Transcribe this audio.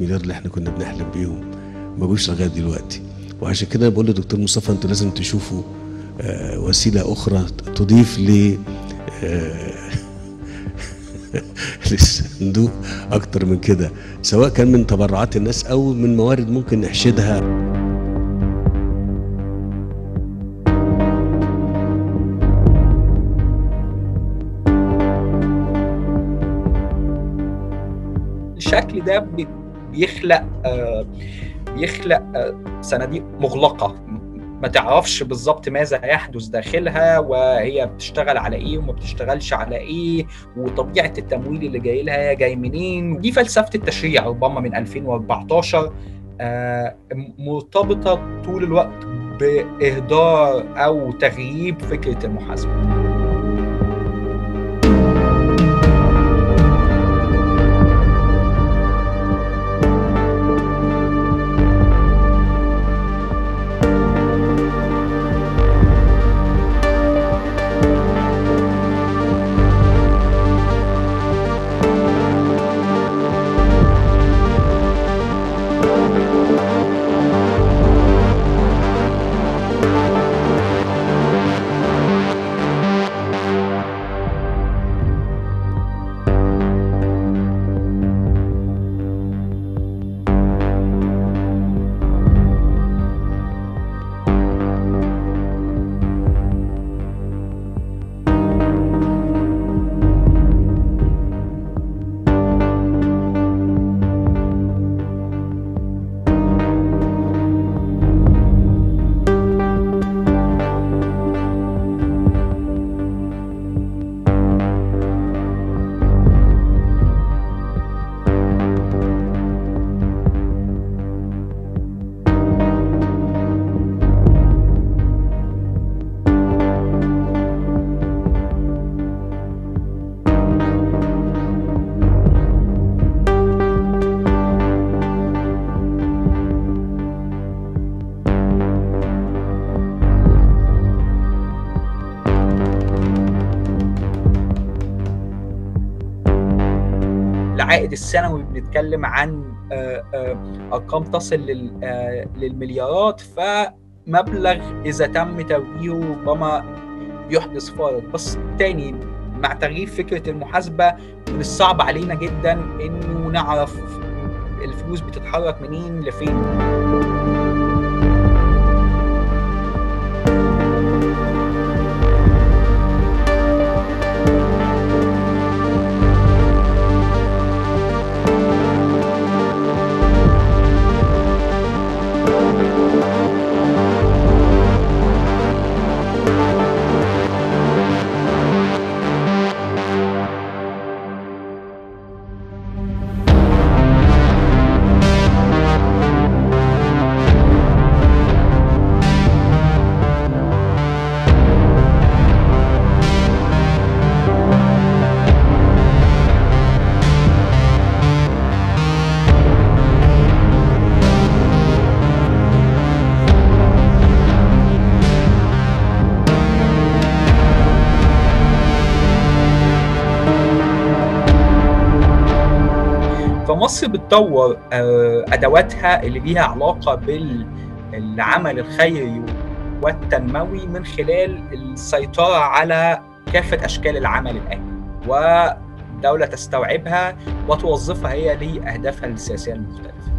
مليار اللي إحنا كنا بنحلم بيهم ما جوش لغاية دلوقتي. وعشان كده بقول لدكتور مصطفى أنتوا لازم تشوفوا آه، وسيلة أخرى تضيف ل آه، للصندوق أكتر من كده سواء كان من تبرعات الناس أو من موارد ممكن نحشدها. الشكل ده بيخلق آه، بيخلق آه، صناديق مغلقة. ما تعرفش بالظبط ماذا يحدث داخلها وهي بتشتغل على إيه وما بتشتغلش على إيه وطبيعة التمويل اللي جاي لها جاي منين. دي فلسفة التشريع ربما من 2014 آه، مرتبطة طول الوقت بإهدار أو تغييب فكرة المحاسبة. العائد السنوي بنتكلم عن آه، آه، أرقام تصل آه، للمليارات فمبلغ إذا تم توجيهه ربما يحدث فارق. بس تاني مع تغيير فكرة المحاسبة من الصعب علينا جدا إنه نعرف الفلوس بتتحرك منين لفين. فمصر بتطور آه، أدواتها اللي ليها علاقة بالعمل الخيري والتنموي من خلال السيطرة على كافة أشكال العمل الاهلي ودولة تستوعبها وتوظفها هي لأهدافها السياسية المختلفة.